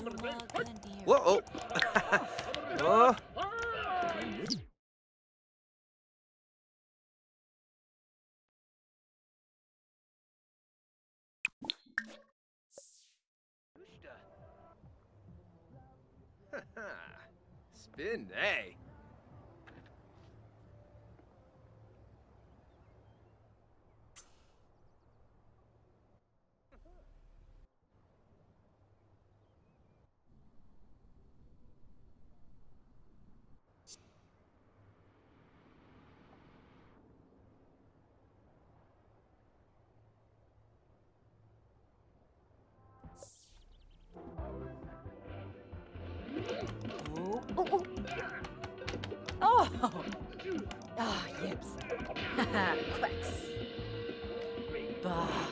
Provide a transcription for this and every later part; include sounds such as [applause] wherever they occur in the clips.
[laughs] Whoa! Oh. [laughs] Oh! Ah, yips. [laughs] Quacks. Bah.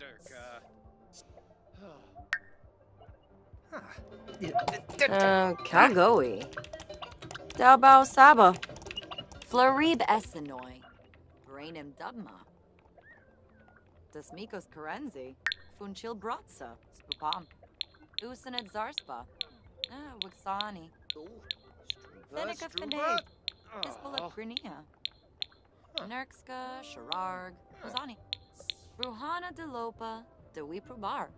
Durka. Uh, Kalgoi. Daobao Saba. Florib Essenoi. Brainim Dubma. Dasmikos Karenzi. Funchil Bratsa. Spupam. Usanet Zarspa. Ah, Wixani. Fenica Fene. Isbala Grinia. Nerkska, Shararg, Rosani. Ruhana de Lopa, de Wiprubar.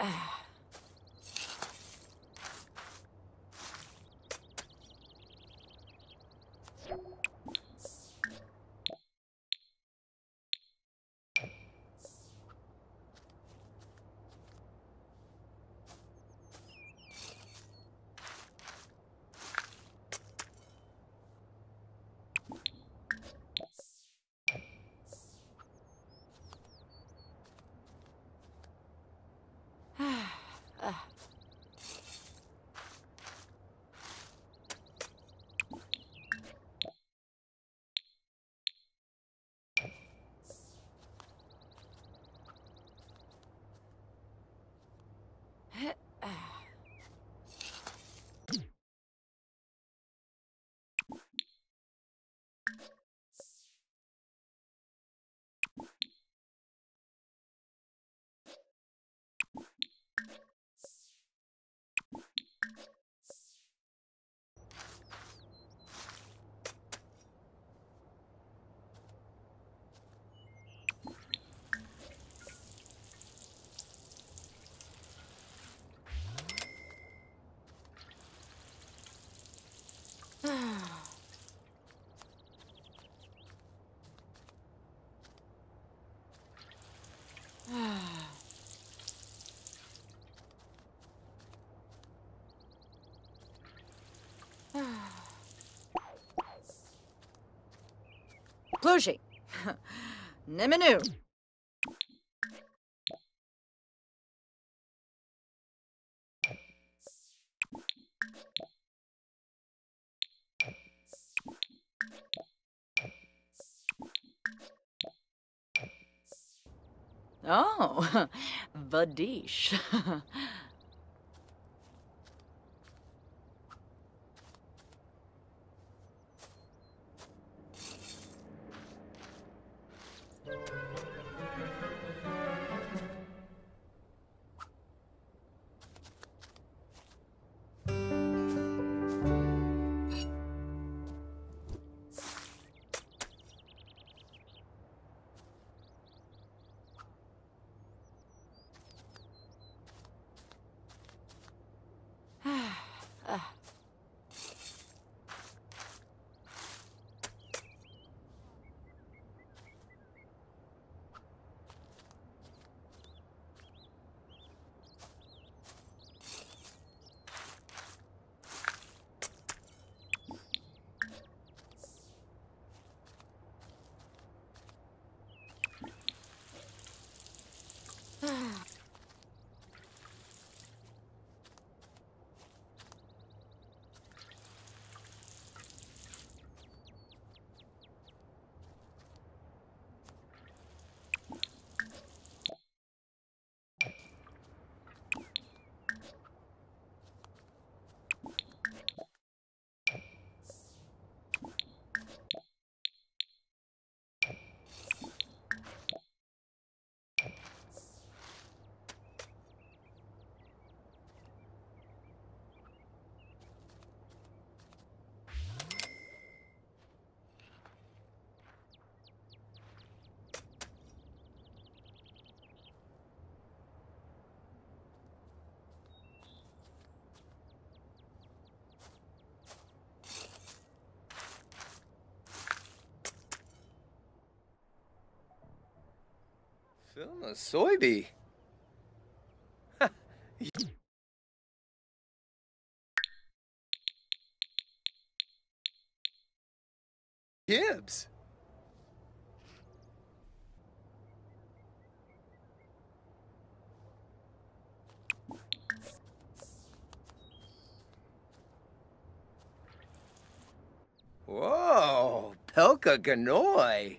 Ugh. [sighs] [sighs] Plushi. Niminu. Oh, [laughs] Vadish. [laughs] Film a. [laughs] Gibbs. Whoa, Pelka Ganoy.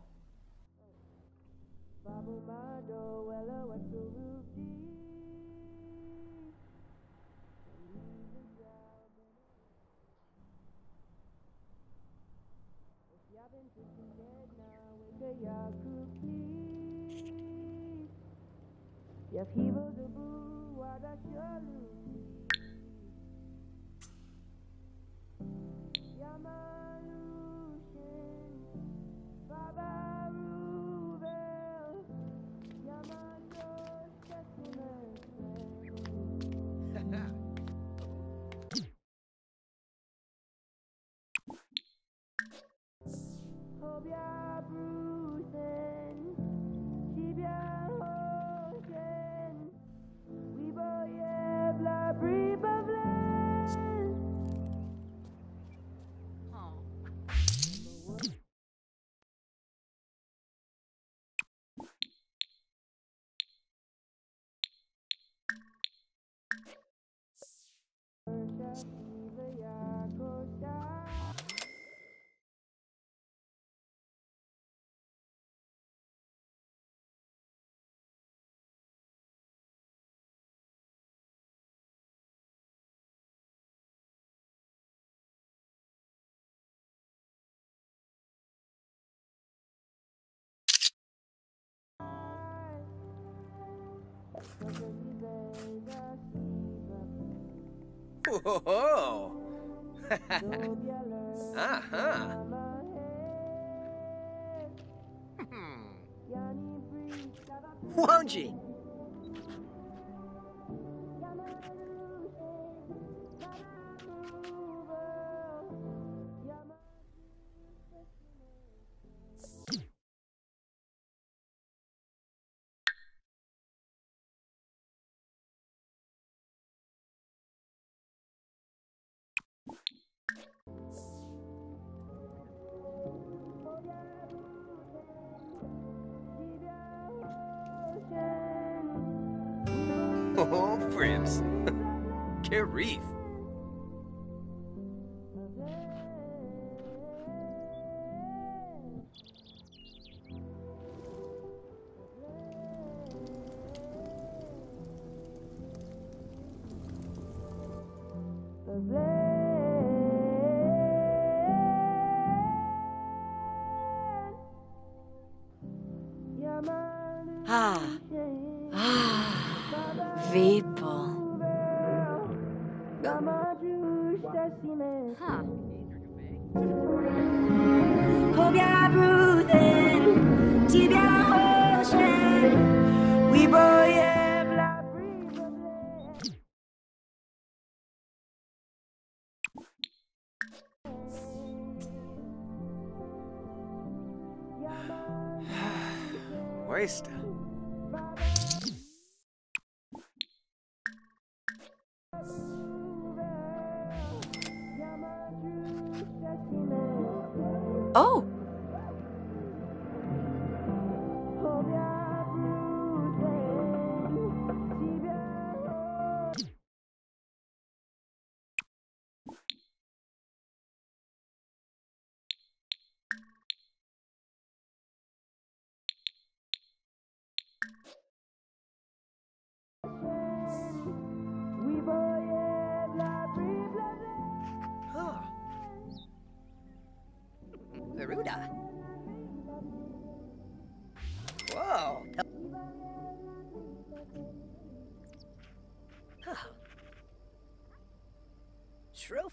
Janae. Oh. Whoa. [laughs] uh-huh. Hmm. Wonji! [laughs] Oh, Frims. Carif. [laughs]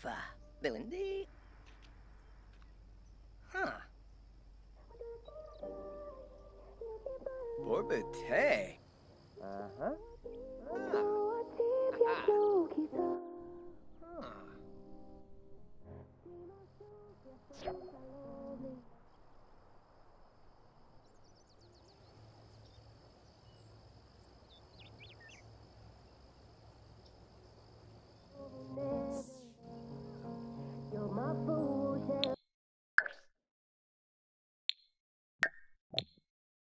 Shrofa. Belindy. Huh. Borbete. Uh-huh. Ah.